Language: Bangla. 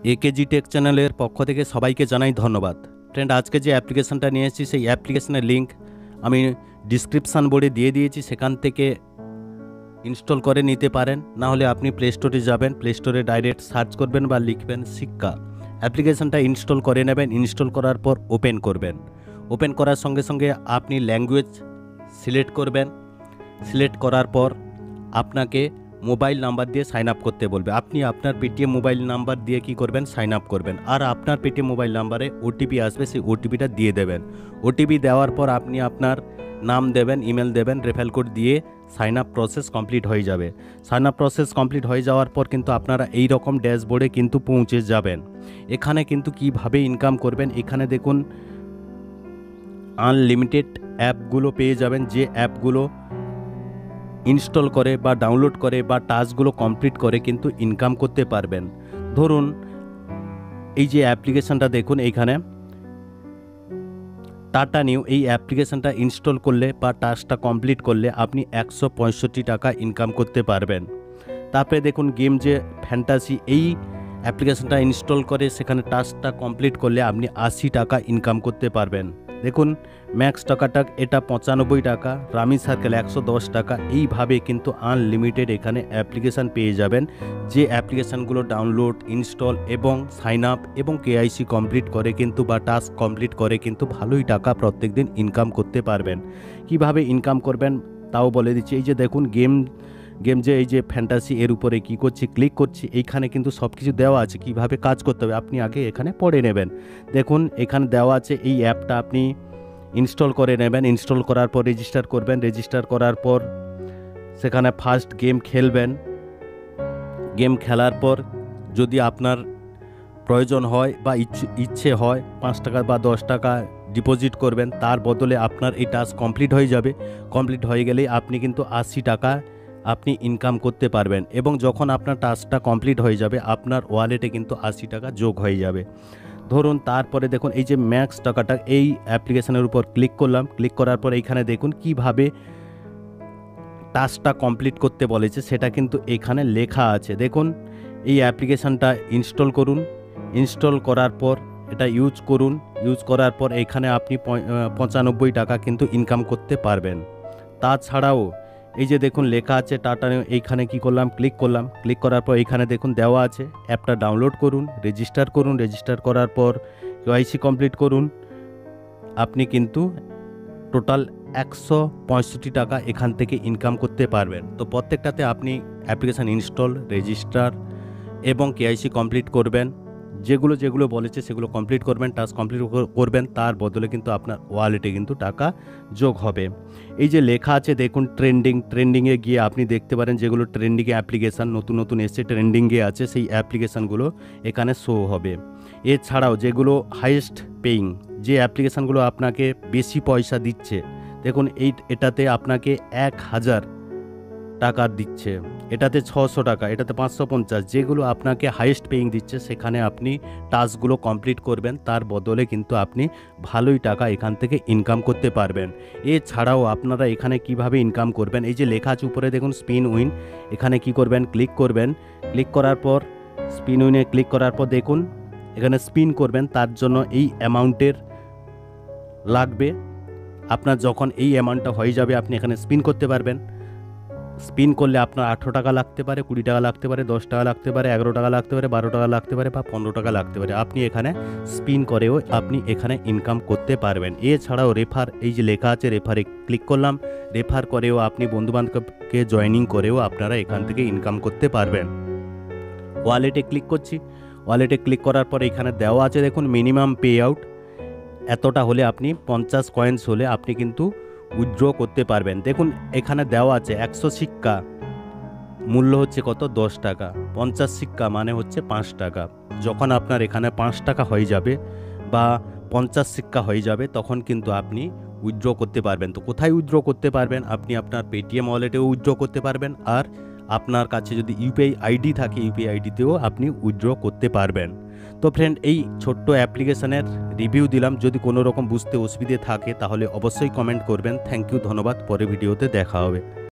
একেজি টেক চ্যানেলের পক্ষ থেকে সবাইকে জানাই ধন্যবাদ। ফ্রেন্ড আজকে যে অ্যাপ্লিকেশনটা নিয়ে এসেছি, সেই অ্যাপ্লিকেশনের লিঙ্ক আমি ডিসক্রিপশান বোর্ডে দিয়ে দিয়েছি, সেখান থেকে ইনস্টল করে নিতে পারেন। না হলে আপনি প্লে স্টোরে যাবেন প্লে স্টোরে ডাইরেক্ট সার্চ করবেন বা লিখবেন শিক্ষা। অ্যাপ্লিকেশনটা ইনস্টল করে নেবেন, ইনস্টল করার পর ওপেন করবেন। ওপেন করার সঙ্গে সঙ্গে আপনি ল্যাঙ্গুয়েজ সিলেক্ট করবেন। সিলেক্ট করার পর আপনাকে মোবাইল নাম্বার দিয়ে সাইন আপ করতে বলবে। আপনি আপনার পেটিএম মোবাইল নাম্বার দিয়ে কি করবেন? সাইন আপ করবেন। আর আপনার পেটিএম মোবাইল নাম্বারে ওটিপি আসবে, সেই ওটিপিটা দিয়ে দেবেন। ওটিপি দেওয়ার পর আপনি আপনার নাম দেবেন ইমেল দেবেন রেফারেল কোড দিয়ে সাইন আপ প্রসেস কমপ্লিট হয়ে যাবে। সাইন আপ প্রসেস কমপ্লিট হয়ে যাওয়ার পর কিন্তু আপনারা এই রকম ড্যাশবোর্ডে কিন্তু পৌঁছে যাবেন। এখানে কিন্তু কীভাবে ইনকাম করবেন? এখানে দেখুন আনলিমিটেড অ্যাপগুলো পেয়ে যাবেন। যে অ্যাপগুলো ইনস্টল করে বা ডাউনলোড করে বা টাস্কগুলো কমপ্লিট করে কিন্তু ইনকাম করতে পারবেন। ধরুন, এই যে অ্যাপ্লিকেশানটা দেখুন এইখানে। টাটা নিউ এই অ্যাপ্লিকেশানটা ইনস্টল করলে বা টাস্কটা কমপ্লিট করলে আপনি একশো পঁয়ষট্টি টাকা ইনকাম করতে পারবেন। তারপরে দেখুন গেম যে ফ্যান্টাসি, এই অ্যাপ্লিকেশানটা ইনস্টল করে সেখানে টাস্কটা কমপ্লিট করলে আপনি আশি টাকা ইনকাম করতে পারবেন। দেখুন, ম্যাক্স টাকাটা এটা পঁচানব্বই টাকা, রামি সার্কেল একশো দশ টাকা, এইভাবে কিন্তু আনলিমিটেড এখানে অ্যাপ্লিকেশান পেয়ে যাবেন। যে অ্যাপ্লিকেশানগুলো ডাউনলোড, ইনস্টল এবং সাইন আপ এবং কেআইসি কমপ্লিট করে কিন্তু বা টাস্ক কমপ্লিট করে কিন্তু ভালোই টাকা প্রত্যেক দিন ইনকাম করতে পারবেন। কীভাবে ইনকাম করবেন তাও বলে দিচ্ছি। এই যে দেখুন, গেম গেম যে এই যে ফ্যান্টাসি এর উপরে কি করছি ক্লিক করছি, এইখানে কিন্তু সব কিছু দেওয়া আছে, কীভাবে কাজ করতে হবে, আপনি আগে এখানে পড়ে নেবেন। দেখুন, এখানে দেওয়া আছে এই অ্যাপটা আপনি ইনস্টল করে নেবেন ইনস্টল করার পর রেজিস্টার করবেন রেজিস্টার করার পর সেখানে ফার্স্ট গেম খেলবেন। গেম খেলার পর যদি আপনার প্রয়োজন হয় বা ইচ্ছে হয়, পাঁচ টাকা বা দশ টাকা ডিপোজিট করবেন, তার বদলে আপনার এই টাস্ক কমপ্লিট হয়ে যাবে। কমপ্লিট হয়ে গেলেই আপনি কিন্তু আশি টাকা আপনি ইনকাম করতে পারবেন এবং যখন আপনার টাস্কটা কমপ্লিট হয়ে যাবে, আপনার ওয়ালেটে কিন্তু আশি টাকা যোগ হয়ে যাবে। ধরুন তারপরে দেখুন, এই যে ম্যাক্স টাকাটা এই অ্যাপ্লিকেশনের উপর ক্লিক করলাম ক্লিক করার পর এইখানে দেখুন কীভাবে টাস্কটা কমপ্লিট করতে বলেছে, সেটা কিন্তু এখানে লেখা আছে। দেখুন, এই অ্যাপ্লিকেশানটা ইনস্টল করুন ইনস্টল করার পর এটা ইউজ করুন ইউজ করার পর এখানে আপনি পঁচানব্বই টাকা কিন্তু ইনকাম করতে পারবেন। তাছাড়াও এই যে দেখুন, লেখা আছে টাটা এইখানে কি করলাম? ক্লিক করলাম। ক্লিক করার পর এইখানে দেখুন, দেওয়া আছে। অ্যাপটা ডাউনলোড করুন, রেজিস্টার করুন, রেজিস্টার করার পর কেওয়াইসি কমপ্লিট করুন। আপনি কিন্তু টোটাল একশো পঁয়ষট্টি টাকা এখান থেকে ইনকাম করতে পারবেন। তো প্রত্যেকটাতে আপনি অ্যাপ্লিকেশান ইনস্টল, রেজিস্টার এবং কেআইসি কমপ্লিট করবেন। যেগুলো যেগুলো বলেছে সেগুলো কমপ্লিট করবেন টাস্ক কমপ্লিট করবেন, তার বদলে কিন্তু আপনার ওয়ালেটে কিন্তু টাকা যোগ হবে। এই যে লেখা আছে, দেখুন ট্রেন্ডিং ট্রেন্ডিংয়ে গিয়ে আপনি দেখতে পারেন যেগুলো ট্রেন্ডিংয়ে অ্যাপ্লিকেশান নতুন নতুন এসছে ট্রেন্ডিংয়ে আছে, সেই অ্যাপ্লিকেশানগুলো এখানে শো হবে। এছাড়াও যেগুলো হাইয়েস্ট পেইং যে অ্যাপ্লিকেশানগুলো আপনাকে বেশি পয়সা দিচ্ছে, দেখুন, এই এটাতে আপনাকে এক হাজার টাকা দিচ্ছে। এটাতে ছশো টাকা, এটাতে পাঁচশো পঞ্চাশ, যেগুলো আপনাকে হাইয়েস্ট পেইং দিচ্ছে, সেখানে আপনি টাস্কগুলো কমপ্লিট করবেন, তার বদলে কিন্তু আপনি ভালোই টাকা এখান থেকে ইনকাম করতে পারবেন। এছাড়াও আপনারা এখানে কীভাবে ইনকাম করবেন, এই যে লেখা আছে উপরে, দেখুন স্পিন উইন এখানে কি করবেন ক্লিক করবেন ক্লিক করার পর স্পিন উইনে ক্লিক করার পর দেখুন, এখানে স্পিন করবেন, তার জন্য এই অ্যামাউন্টের লাগবে। আপনার যখন এই অ্যামাউন্টটা হয়ে যাবে, আপনি এখানে স্পিন করতে পারবেন। স্পিন করলে আপনার আঠেরো টাকা লাগতে পারে, কুড়ি টাকা লাগতে পারে, দশ টাকা লাগতে পারে, এগারো টাকা লাগতে পারে, বারো টাকা লাগতে পারে বা পনেরো টাকা লাগতে পারে। আপনি এখানে স্পিন করেও আপনি এখানে ইনকাম করতে পারবেন। এছাড়াও রেফার এই যে লেখা আছে রেফারে ক্লিক করলাম রেফার করেও আপনি বন্ধুবান্ধবকে জয়নিং করেও আপনারা এখান থেকে ইনকাম করতে পারবেন। ওয়ালেটে ক্লিক করছি। ওয়ালেটে ক্লিক করার পর এখানে দেওয়া আছে দেখুন মিনিমাম পে আউট এতটা হলে আপনি পঞ্চাশ কয়েন্স হলে আপনি কিন্তু উইথড্র করতে পারবেন। দেখুন, এখানে দেওয়া আছে একশো সিক্কা মূল্য হচ্ছে কত? দশ টাকা। পঞ্চাশ সিক্কা মানে হচ্ছে পাঁচ টাকা। যখন আপনার এখানে পাঁচ টাকা হয়ে যাবে বা পঞ্চাশ সিক্কা হয়ে যাবে, তখন কিন্তু আপনি উইথড্র করতে পারবেন। তো কোথায় উইথড্র করতে পারবেন? আপনি আপনার পেটিএম ওয়ালেটেও উইথড্র করতে পারবেন। আর আপনার কাছে যদি ইউপিআই আইডি থাকে ইউপিআই আইডিতেও আপনি উইথড্র করতে পারবেন। তো ফ্রেন্ড এই ছোট্ট অ্যাপ্লিকেশনের রিভিউ দিলাম। যদি কোনো রকম বুঝতে অসুবিধে থাকে, তাহলে অবশ্যই কমেন্ট করবেন। থ্যাংক ইউ ধন্যবাদ। পরে ভিডিওতে দেখা হবে।